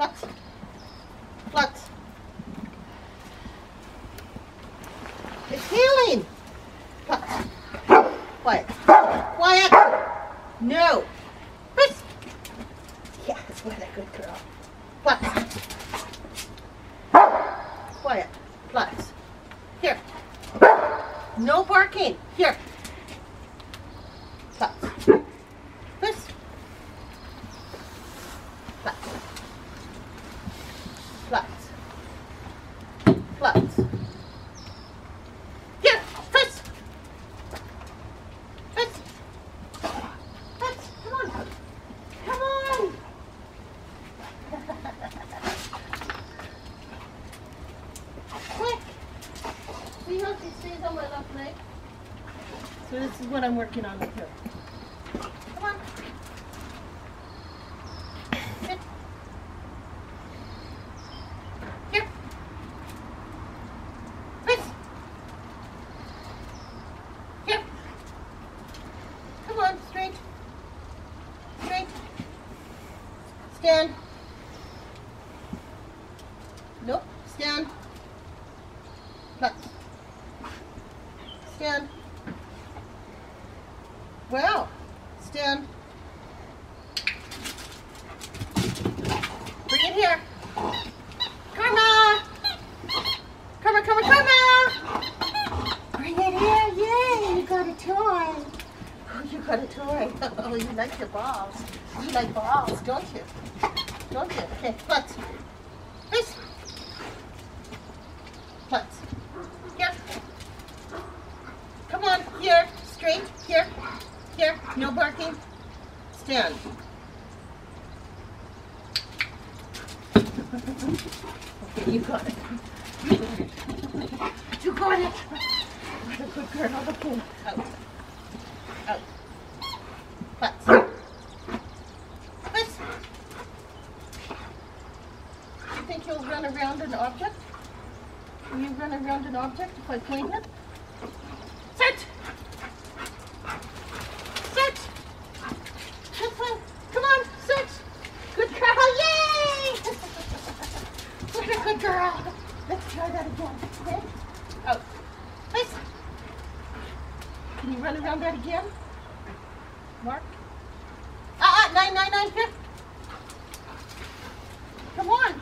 Flux. Flux. It's healing. Flux. Quiet. Quiet. No. Chris. Yeah, that's what a good girl. Flux. Quiet. Flux. Here. No barking. Here. Flux. My? So this is what I'm working on with her. Come on. Sit. Here. Fritz. Here. Come on, straight. Straight. Stand. Nope. Stand. Flex. Stand. Well, stand. Bring it here. Carma! Carma, Carma, Carma! Bring it here. Yay, you got a toy. Oh, you got a toy. Oh, you like your balls. You like balls, don't you? Don't you? Okay, let's. This. Let's. Here. Come on, here. Straight. Here. Here. No barking. Stand. Okay, you got it. You got it. You got it. What a good girl. Okay. Out. Out. Let's. Let's. You think you'll run around an object? Will you run around an object if I point it? Sit! This one. Come on, sit! Good girl, yay! what a good girl. Let's try that again, okay? Out. Nice. Can you run around that again? Mark? Ah, nine, here. Come on.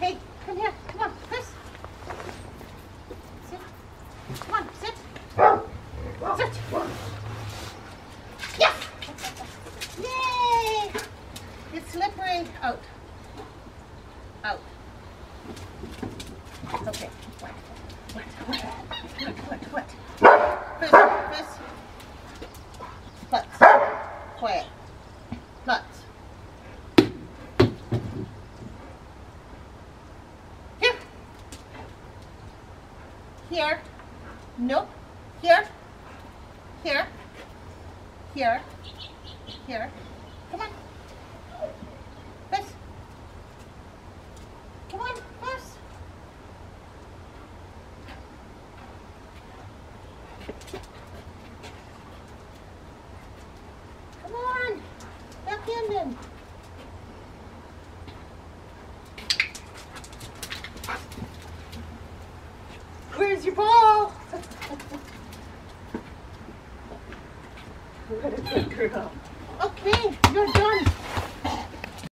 hey, come here. Come on, Chris. Sit. Come on, sit. Sit. Yes! Yay! It's slippery. Out. Oh. Out. Okay. What? What? What? What? What? What? Chris. Flux. Quiet. Here. Here. Nope. Here. Here. Here. Here. Come on. Where's your ball? what a good girl. Okay, you're done.